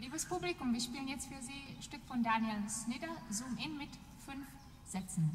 Liebes Publikum, wir spielen jetzt für Sie ein Stück von Daniel Snider, Zoom in mit fünf Sätzen.